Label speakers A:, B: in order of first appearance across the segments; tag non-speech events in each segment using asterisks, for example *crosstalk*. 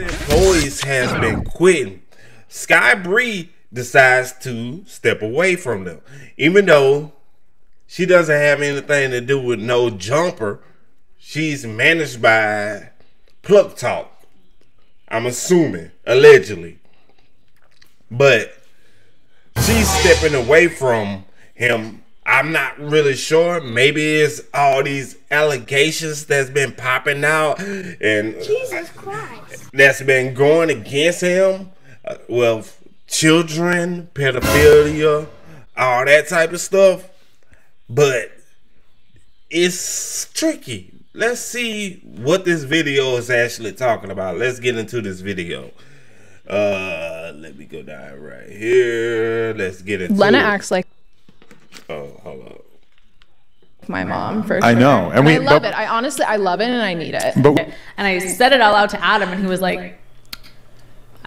A: employees has been quitting. Sky Bri decides to step away from them, even though she doesn't have anything to do with no jumper. She's managed by Plug Talk. I'm assuming, allegedly. But she's stepping away from him. I'm not really sure. Maybe it's all these allegations that's been popping out and
B: Jesus Christ.
A: that's been going against him. Uh, well, children, pedophilia, all that type of stuff. But it's tricky. Let's see what this video is actually talking about. Let's get into this video. Uh, let me go down right here. Let's get into
C: Lena
A: it.
C: acts like
A: Oh, hold on.
C: My mom for
D: I
C: sure.
D: know, and
C: And
D: we-
C: I love
D: but-
C: it. I honestly, I love it, and I need it.
D: But
E: And I said it all out to Adam, and he was like,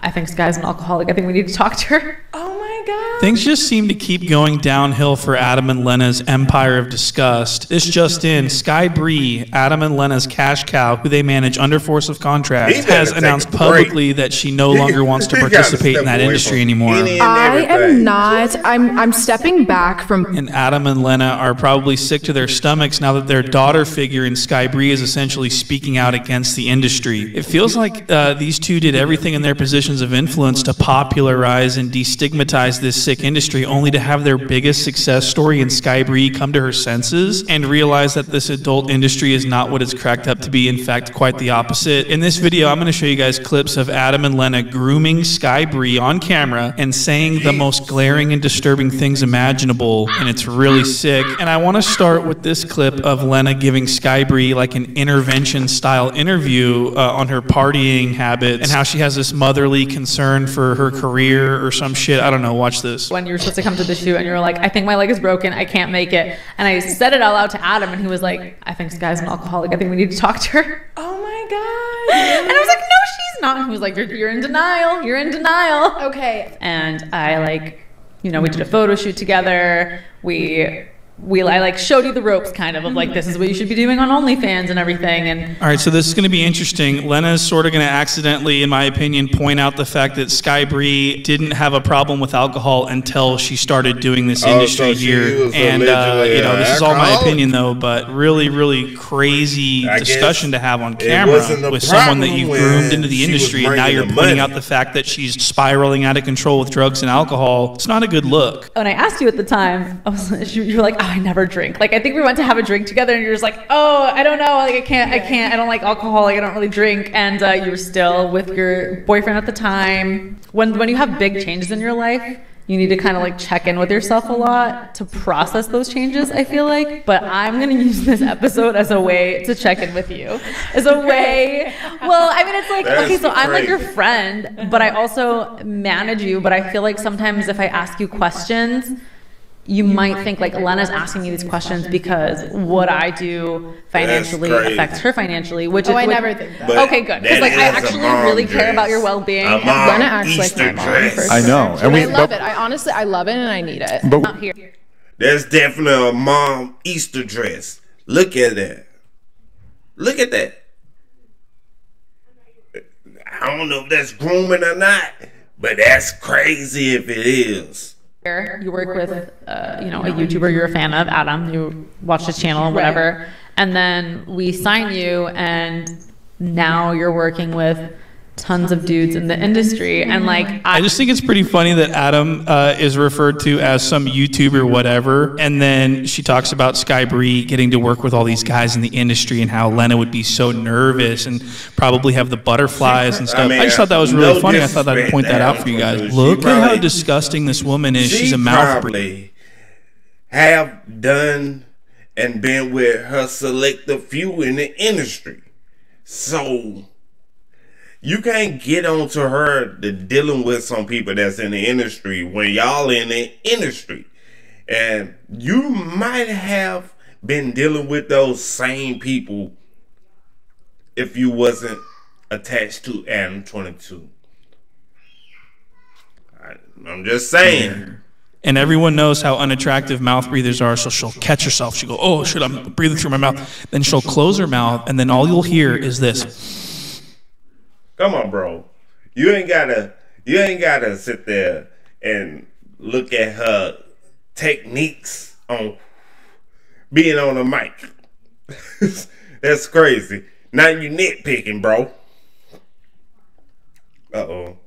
E: I think Sky's an alcoholic. I think we need to talk to her.
C: Oh my god.
F: Things just seem to keep going downhill for Adam and Lena's empire of disgust. This just in, Sky Bri, Adam and Lena's cash cow, who they manage under force of contract,
A: He
F: has announced
A: a break.
F: publicly that she no longer wants to *laughs* participate in that industry anymore.
C: I am not. I'm. I'm stepping back from.
F: And Adam and Lena are probably sick to their stomachs now that their daughter figure in Sky Bri is essentially speaking out against the industry. It feels like uh, these two did everything in their positions of influence to popularize and destigmatize this industry, only to have their biggest success story in Sky Bri come to her senses and realize that this adult industry is not what it's cracked up to be. In fact, quite the opposite. In this video, I'm going to show you guys clips of Adam and Lena grooming Sky Bri on camera and saying the most glaring and disturbing things imaginable, and it's really sick. And I want to start with this clip of Lena giving Sky Bri like an intervention style interview uh, on her partying habits and how she has this motherly concern for her career or some shit. I don't know. Watch this.
E: When you were supposed to come to the shoot, and you were like, I think my leg is broken. I can't make it. And I said it out loud to Adam, and he was like, I think Sky's an alcoholic. I think we need to talk to her.
C: Oh my god. *laughs*
E: And I was like, no, she's not. And he was like, you're, you're in denial. You're in denial.
C: Okay.
E: and I like, you know, we did a photo shoot together. We we I like showed you the ropes kind of of like this is what you should be doing on OnlyFans and everything. And
F: All right, so this is going to be interesting. Lena is sort of going to accidentally, in my opinion, point out the fact that Sky Bri didn't have a problem with alcohol until she started doing this
A: Oh,
F: industry
A: so
F: here. And, uh, you know,
A: an
F: this is all my opinion, though, but really, really crazy
A: I
F: discussion to have on camera with someone that you've groomed into the industry. And now you're pointing
A: money.
F: out the fact that she's spiraling out of control with drugs and alcohol. It's not a good look.
E: when I asked you at the time, I was *laughs* you were like, oh, I never drink. Like I think we went to have a drink together, and you're just like, oh, I don't know, like I can't, I can't, I don't like alcohol, like I don't really drink. And uh, you were still with your boyfriend at the time. When when you have big changes in your life. You need to kind of like check in with yourself a lot to process those changes, I feel like. But I'm going to use this episode as a way to check in with you. As a way. *laughs* Well, I mean, it's like,
A: That's
E: okay, so I'm like your friend, but I also manage you. But I feel like sometimes if I ask you questions, you might think like Lena's asking me these questions because what I do financially affects her financially, which
C: Oh,
E: is
C: I
E: which-
C: never think that.
A: But
E: Okay, good. Because like I actually
A: mom
E: really care about your well-being.
A: A
E: and
A: mom
C: Lena acts like
A: Easter
C: my mom. sure.
D: I know, and we
C: I love
D: but,
C: it. I honestly, I love it, and I need it.
D: but
E: Not here.
A: That's definitely a mom Easter dress. Look at that. Look at that. I don't know if that's grooming or not, but that's crazy if it is.
E: You work with, uh, you know, a YouTuber you're a fan of, Adam. You watch his channel whatever, and then we sign you, and now you're working with tons of dudes in the industry, and like
F: I just think it's pretty funny that Adam uh, is referred to as some YouTuber, whatever, and then she talks about Sky Bri getting to work with all these guys in the industry and how Lena would be so nervous and probably have the butterflies and stuff. I,
A: mean,
F: just thought that was really
A: no
F: funny. I thought I'd point that out for you guys.
A: Adam, she
F: Look at how disgusting this woman is.
A: She
F: She's a mouth breather.
A: probably have done and been with her selective few in the industry. So you can't get onto her to dealing with some people that's in the industry when y'all in the industry. And you might have been dealing with those same people if you wasn't attached to Adam 22. I, I'm just saying.
F: And everyone knows how unattractive mouth breathers are, so she'll catch herself. She'll go, oh, shit, I'm breathing through my mouth. Then she'll close her mouth, and then all you'll hear is this.
A: Come on, bro. You ain't gotta. You ain't gotta sit there and look at her techniques on being on the mic. *laughs* That's crazy. Now you nitpicking, bro. Uh oh.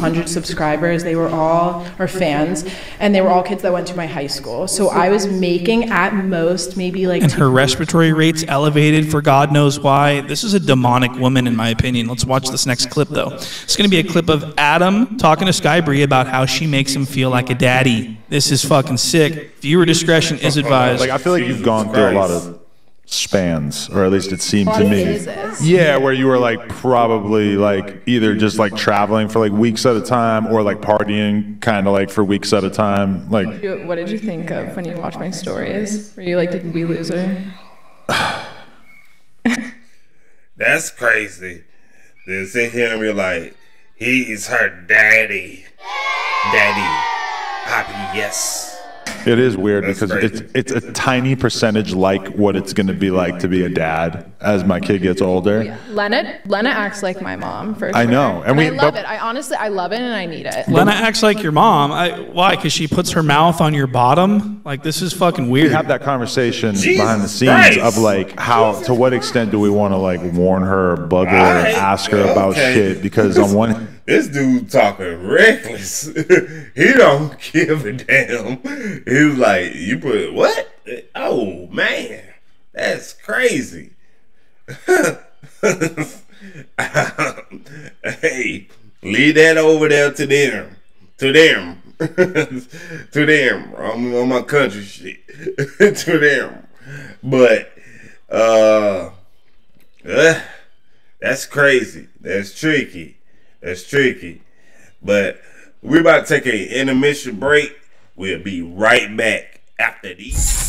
B: 100 subscribers. They were all, or fans, and they were all kids that went to my high school. So I was making at most maybe like
F: And her respiratory rates elevated for God knows why. This is a demonic woman, in my opinion. Let's watch this next clip, though. It's going to be a clip of Adam talking to Sky Bri about how she makes him feel like a daddy. This is fucking sick. Viewer discretion is advised.
D: Like I feel like you've gone through a lot of spans, or at least it seemed to me. Yeah, where you were like probably like either just like traveling for like weeks at a time, or like partying kind of like for weeks at a time. Like
C: What did you think of when you watched my stories? Were you like, did we lose her? *sighs*
A: That's crazy. They sit here and be like, he's her daddy. Daddy. Poppy, yes.
D: It is weird
A: That's
D: because
A: crazy.
D: it's it's a tiny percentage like what it's going to be like to be a dad as my kid gets older.
C: Lena, Lena acts like my mom for sure.
D: I know, and
C: And,
D: we-
C: I love
D: but-
C: it. I honestly, I love it and I need it.
F: Lena acts like your mom. I, why? Because she puts her mouth on your bottom? Like, this is fucking
D: We
F: weird.
D: have that conversation
A: Jesus
D: behind the scenes
A: Christ.
D: of like how to what extent do we want to like warn her, bug her,
A: Alright,
D: ask her about
A: okay.
D: shit because on one
A: This dude talking reckless. *laughs* he don't give a damn. He's like, you put what? Oh man, that's crazy. *laughs* hey, leave that over there to them. To them. *laughs* to them. I'm on my country shit. to them. But uh, uh that's crazy. That's tricky. That's tricky. But we're about to take a intermission break. We'll be right back after these.